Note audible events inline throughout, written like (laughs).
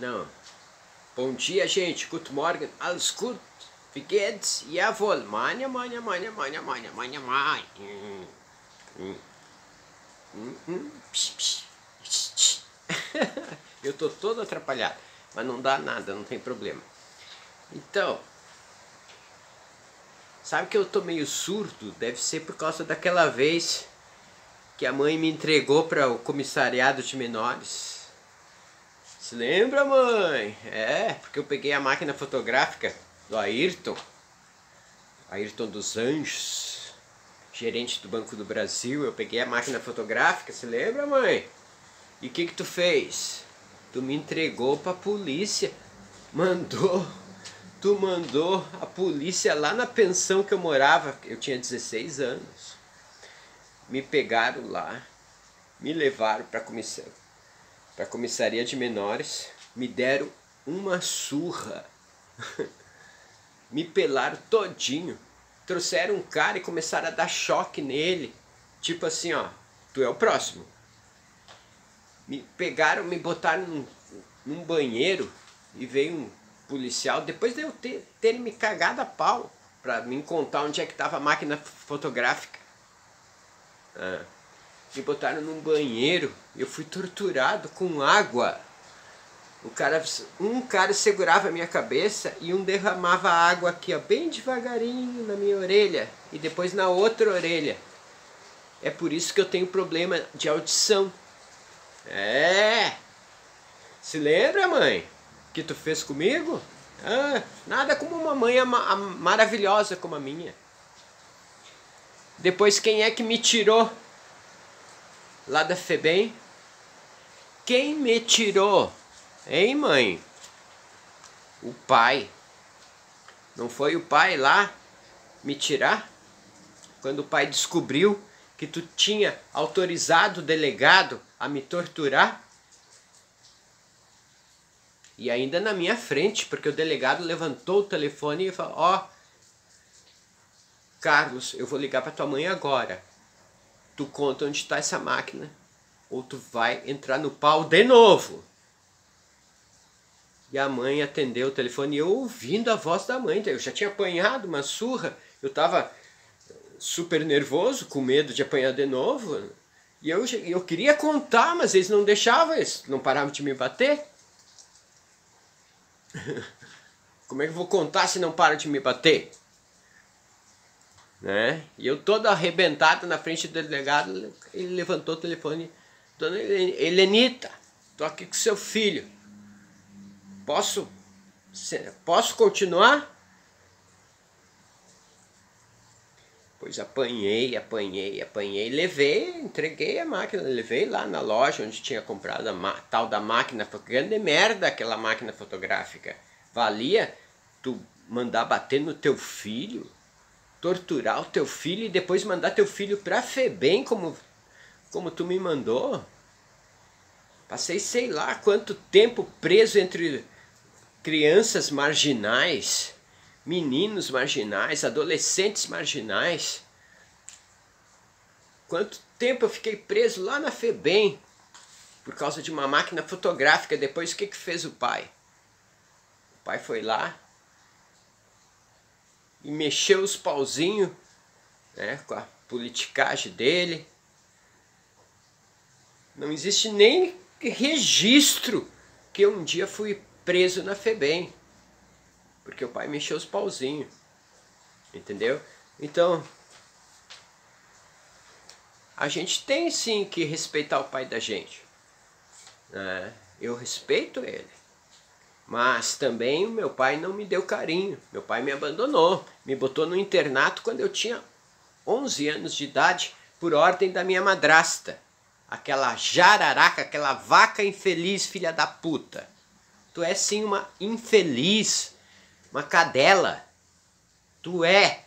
Não. Bom dia, gente. Guten Morgen. Alles gut? Wie geht's? Jawohl. Manha, manha. Hum. Hum. Hum, hum. Psh, psh. Psh, (laughs) psh. Eu tô todo atrapalhado. Mas não dá nada, não tem problema. Então, sabe que eu tô meio surdo? Deve ser por causa daquela vez que a mãe me entregou para o comissariado de menores. Se lembra, mãe? É, porque eu peguei a máquina fotográfica do Ayrton, Ayrton dos Anjos, gerente do Banco do Brasil. Eu peguei a máquina fotográfica, se lembra, mãe? E o que que tu fez? Tu me entregou pra polícia. Mandou. Tu mandou a polícia lá na pensão que eu morava. Eu tinha 16 anos. Me pegaram lá. Me levaram pra comissária para a comissaria de menores, me deram uma surra. (laughs) me pelaram todinho. Trouxeram um cara e começaram a dar choque nele. Tipo assim, ó, tu é o próximo. Me pegaram, me botaram num, num banheiro e veio um policial, depois de eu ter, ter me cagado a pau, para me contar onde é que estava a máquina fotográfica. Ah me botaram num banheiro, eu fui torturado com água. O cara, um cara segurava a minha cabeça e um derramava água aqui, ó, bem devagarinho na minha orelha e depois na outra orelha. É por isso que eu tenho problema de audição. É. Se lembra, mãe, que tu fez comigo? Ah, nada como uma mãe maravilhosa como a minha. Depois quem é que me tirou lá da FEBEM. Quem me tirou? Hein, mãe? O pai. Não foi o pai lá me tirar? Quando o pai descobriu que tu tinha autorizado o delegado a me torturar? E ainda na minha frente, porque o delegado levantou o telefone e falou: Ó, oh, Carlos, eu vou ligar para tua mãe agora tu conta onde está essa máquina, ou tu vai entrar no pau de novo. E a mãe atendeu o telefone e eu ouvindo a voz da mãe. Eu já tinha apanhado uma surra, eu estava super nervoso, com medo de apanhar de novo. E eu, eu queria contar, mas eles não deixavam, eles não paravam de me bater. (laughs) Como é que eu vou contar se não para de me bater? Né? E eu todo arrebentado na frente do delegado, ele levantou o telefone, Dona Helenita, tô aqui com seu filho. Posso posso continuar? Pois apanhei, apanhei, apanhei, levei, entreguei a máquina, levei lá na loja onde tinha comprado a tal da máquina, grande merda aquela máquina fotográfica. Valia tu mandar bater no teu filho? Torturar o teu filho e depois mandar teu filho pra Febem como, como tu me mandou? Passei sei lá quanto tempo preso entre crianças marginais, meninos marginais, adolescentes marginais. Quanto tempo eu fiquei preso lá na Febem por causa de uma máquina fotográfica. Depois o que, que fez o pai? O pai foi lá, e mexeu os pauzinhos né, com a politicagem dele. Não existe nem registro que um dia fui preso na FEBEM. Porque o pai mexeu os pauzinhos. Entendeu? Então, a gente tem sim que respeitar o pai da gente. Né? Eu respeito ele. Mas também o meu pai não me deu carinho. Meu pai me abandonou, me botou no internato quando eu tinha 11 anos de idade, por ordem da minha madrasta. Aquela jararaca, aquela vaca infeliz, filha da puta. Tu é sim uma infeliz, uma cadela. Tu é.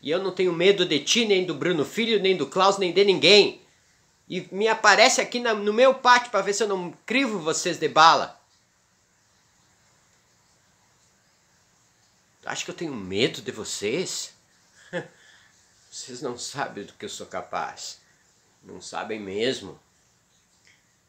E eu não tenho medo de ti, nem do Bruno Filho, nem do Klaus, nem de ninguém. E me aparece aqui no meu pátio para ver se eu não crivo vocês de bala. Acho que eu tenho medo de vocês? (laughs) Vocês não sabem do que eu sou capaz. Não sabem mesmo.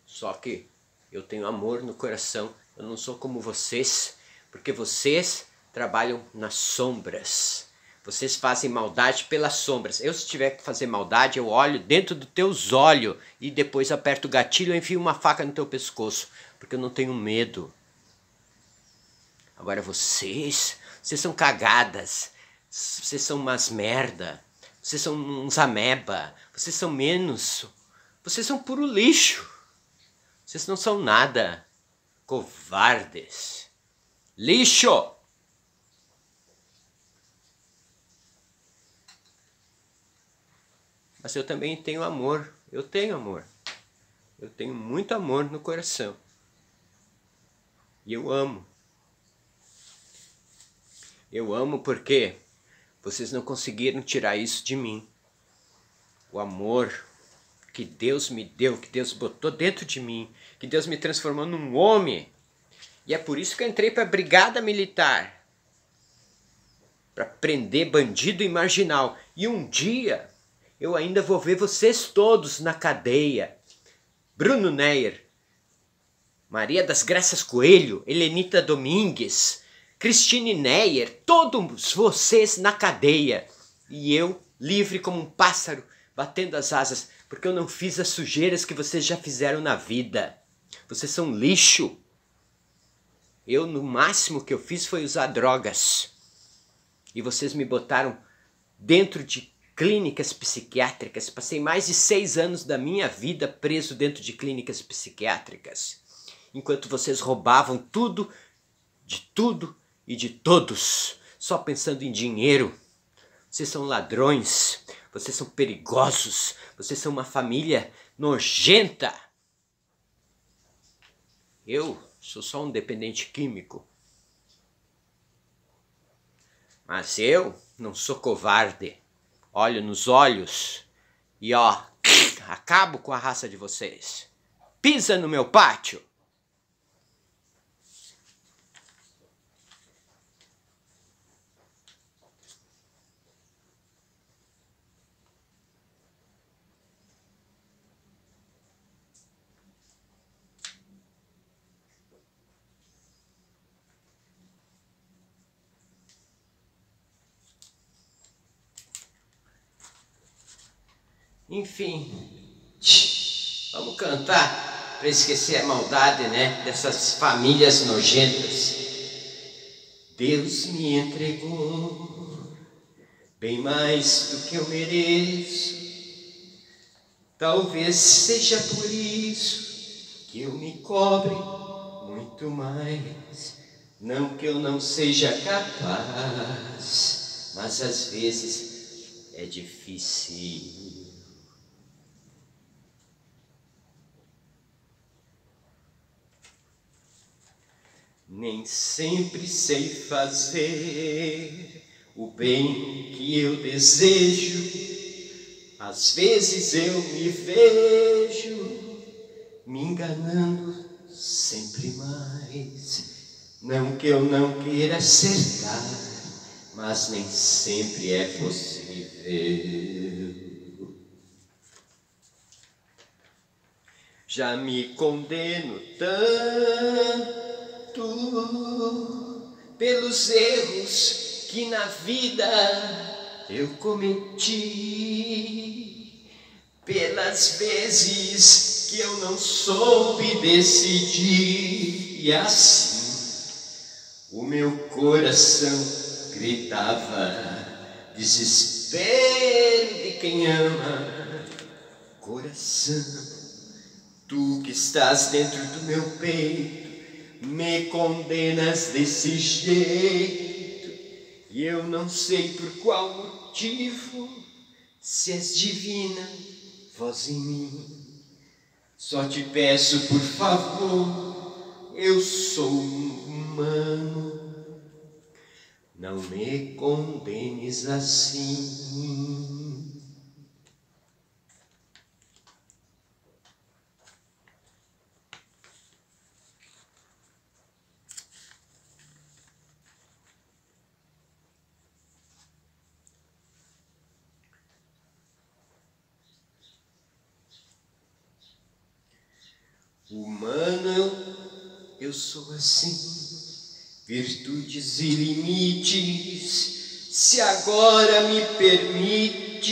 Só que eu tenho amor no coração. Eu não sou como vocês, porque vocês trabalham nas sombras. Vocês fazem maldade pelas sombras. Eu, se tiver que fazer maldade, eu olho dentro dos teus olhos e depois aperto o gatilho e enfio uma faca no teu pescoço, porque eu não tenho medo. Agora vocês, vocês são cagadas. Vocês são umas merda. Vocês são uns ameba. Vocês são menos. Vocês são puro lixo. Vocês não são nada. Covardes. Lixo! Mas eu também tenho amor. Eu tenho amor. Eu tenho muito amor no coração. E eu amo. Eu amo porque vocês não conseguiram tirar isso de mim. O amor que Deus me deu, que Deus botou dentro de mim, que Deus me transformou num homem. E é por isso que eu entrei para a brigada militar para prender bandido e marginal. E um dia eu ainda vou ver vocês todos na cadeia. Bruno Neyer, Maria das Graças Coelho, Helenita Domingues, Cristine Neyer, todos vocês na cadeia. E eu livre como um pássaro, batendo as asas, porque eu não fiz as sujeiras que vocês já fizeram na vida. Vocês são lixo. Eu, no máximo que eu fiz foi usar drogas. E vocês me botaram dentro de clínicas psiquiátricas. Passei mais de seis anos da minha vida preso dentro de clínicas psiquiátricas. Enquanto vocês roubavam tudo, de tudo e de todos, só pensando em dinheiro. Vocês são ladrões, vocês são perigosos, vocês são uma família nojenta. Eu sou só um dependente químico. Mas eu não sou covarde olho nos olhos e ó, acabo com a raça de vocês. Pisa no meu pátio. Enfim, vamos cantar para esquecer a maldade, né? Dessas famílias nojentas. Deus me entregou bem mais do que eu mereço. Talvez seja por isso que eu me cobre muito mais. Não que eu não seja capaz, mas às vezes é difícil. Nem sempre sei fazer o bem que eu desejo. Às vezes eu me vejo me enganando sempre mais. Não que eu não queira acertar, mas nem sempre é possível. Já me condeno tanto pelos erros que na vida eu cometi, pelas vezes que eu não soube decidir, e assim o meu coração gritava desespero de quem ama. Coração, tu que estás dentro do meu peito me condenas desse jeito e eu não sei por qual motivo, se és divina, voz em mim. Só te peço, por favor, eu sou humano, não me condenes assim. Humano, eu sou assim, virtudes e limites. Se agora me permites,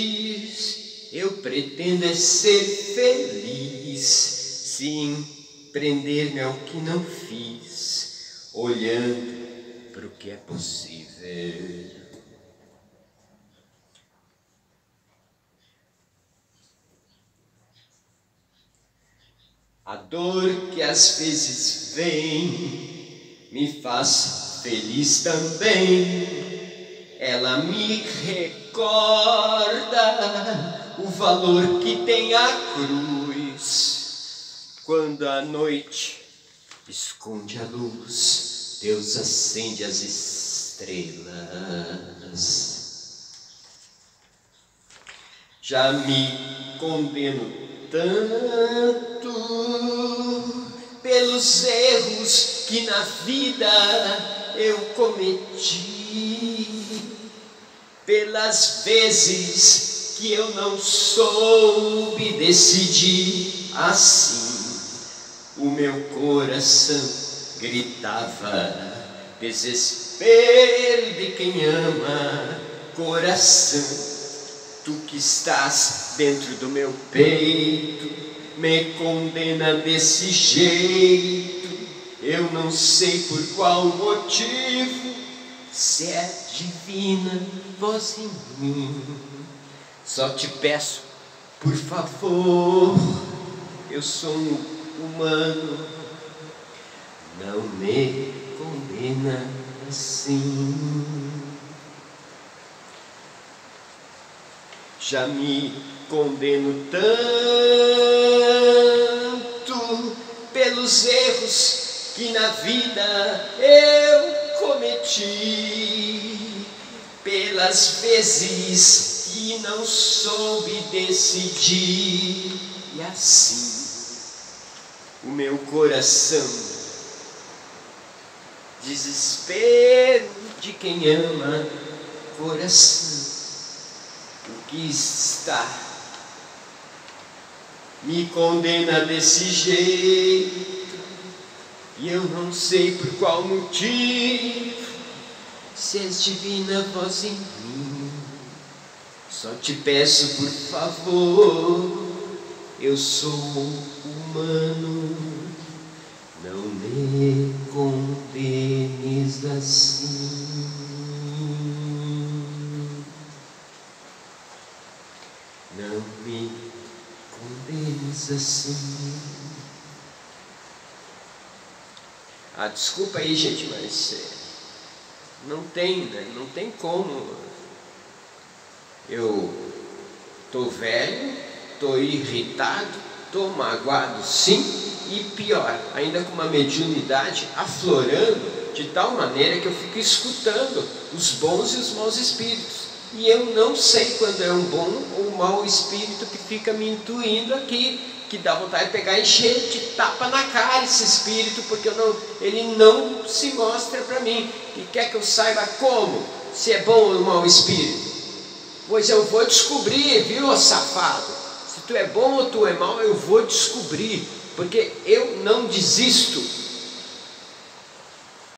eu pretendo é ser feliz, sim, prender-me ao que não fiz, olhando para o que é possível. A dor que às vezes vem me faz feliz também. Ela me recorda o valor que tem a cruz. Quando a noite esconde a luz, Deus acende as estrelas. Já me condeno tanto pelos erros que na vida eu cometi, pelas vezes que eu não soube decidir assim. O meu coração gritava desespero de quem ama, coração Tu que estás dentro do meu peito, me condena desse jeito. Eu não sei por qual motivo, se é divina voz em mim. Só te peço, por favor, eu sou um humano, não me condena assim. Já me condeno tanto pelos erros que na vida eu cometi, pelas vezes que não soube decidir, e assim o meu coração, desespero de quem ama, coração que está. Me condena desse jeito. E eu não sei por qual motivo. Se és divina voz em mim. Só te peço por favor. Eu sou humano. Não me condenes assim assim. Ah, desculpa aí, gente, mas é, não tem, né? Não tem como. Eu tô velho, tô irritado, tô magoado, sim, e pior, ainda com uma mediunidade aflorando de tal maneira que eu fico escutando os bons e os maus espíritos e eu não sei quando é um bom ou um mau espírito que fica me intuindo aqui, que dá vontade de pegar encher de tapa na cara esse espírito, porque não, ele não se mostra para mim e quer que eu saiba como, se é bom ou mau espírito. Pois eu vou descobrir, viu, safado? Se tu é bom ou tu é mau, eu vou descobrir, porque eu não desisto